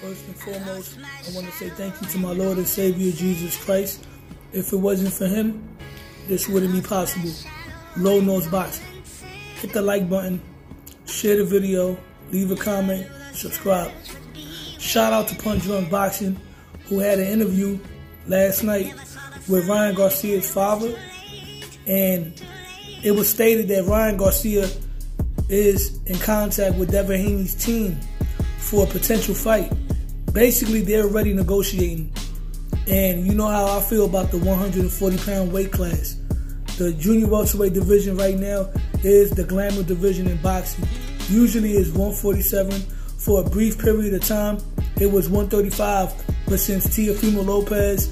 First and foremost, I want to say thank you to my Lord and Savior Jesus Christ. If it wasn't for him, this wouldn't be possible. Lo Knows Boxing. Hit the like button, share the video, leave a comment, subscribe. Shout out to Punch Drunk Boxing, who had an interview last night with Ryan Garcia's father. And it was stated that Ryan Garcia is in contact with Devin Haney's team for a potential fight. Basically, they're already negotiating. And you know how I feel about the 140 pound weight class. The junior welterweight division right now is the glamour division in boxing. Usually it's 147 for a brief period of time. It was 135, but since Teofimo Lopez,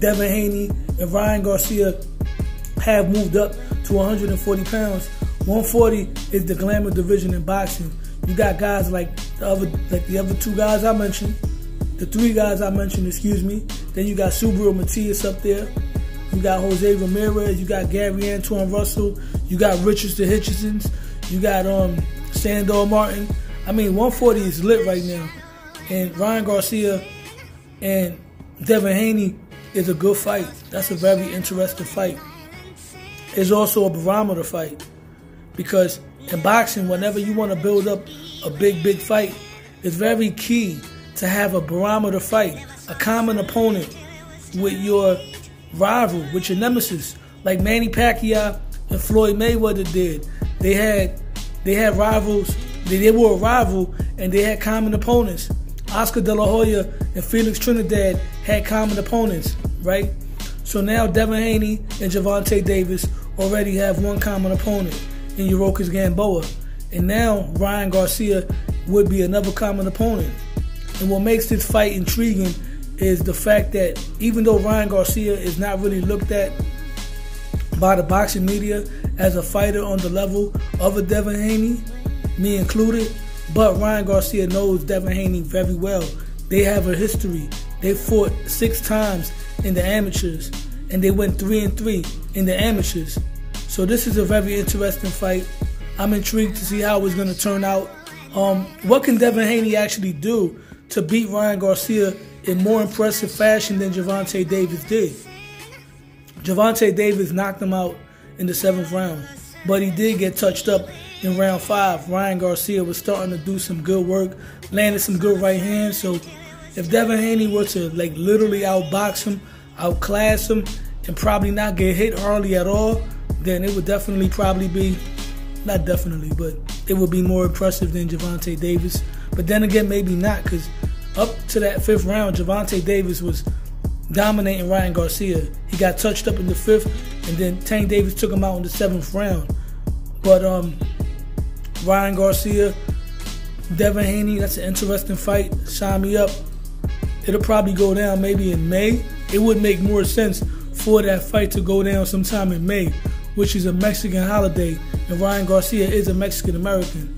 Devin Haney, and Ryan Garcia have moved up to 140 pounds, 140 is the glamour division in boxing. You got guys like the other, like the other two guys I mentioned, the three guys I mentioned, excuse me. Then you got Subriel Matias up there. You got Jose Ramirez. You got Gary Antuanne Russell. You got Richardson Hitchensons. You got um Sandor Martin. I mean, 140 is lit right now. And Ryan Garcia and Devin Haney is a good fight. That's a very interesting fight. It's also a barometer fight because in boxing, whenever you want to build up a big, big fight, it's very key to have a barometer fight, a common opponent with your rival, with your nemesis, like Manny Pacquiao and Floyd Mayweather did. They had they had rivals. They, they were a rival, and they had common opponents. Oscar De La Hoya and Felix Trinidad had common opponents, right? So now Devin Haney and Gervonta Davis already have one common opponent in Yuriorkis Gamboa. And now Ryan Garcia would be another common opponent. And what makes this fight intriguing is the fact that even though Ryan Garcia is not really looked at by the boxing media as a fighter on the level of a Devin Haney, me included, but Ryan Garcia knows Devin Haney very well. They have a history. They fought six times in the amateurs, and they went three and three in the amateurs. So this is a very interesting fight. I'm intrigued to see how it's going to turn out. Um, what can Devin Haney actually do to beat Ryan Garcia in more impressive fashion than Gervonta Davis did? Gervonta Davis knocked him out in the seventh round, but he did get touched up in round five. Ryan Garcia was starting to do some good work, landed some good right hands. So if Devin Haney were to like literally outbox him, outclass him, and probably not get hit hardly at all, then it would definitely probably be, not definitely, but it would be more impressive than Gervonta Davis. But then again, maybe not, because up to that fifth round, Gervonta Davis was dominating Ryan Garcia. He got touched up in the fifth, and then Tank Davis took him out in the seventh round. But um, Ryan Garcia, Devin Haney, that's an interesting fight. Sign me up. It'll probably go down maybe in May. It would make more sense for that fight to go down sometime in May which is a Mexican holiday, and Ryan Garcia is a Mexican American.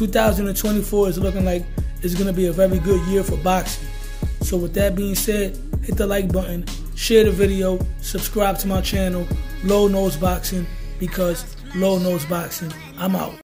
2024 is looking like it's going to be a very good year for boxing. So, with that being said, hit the like button, share the video, subscribe to my channel, Lo Knows Boxing, because Lo Knows Boxing, I'm out.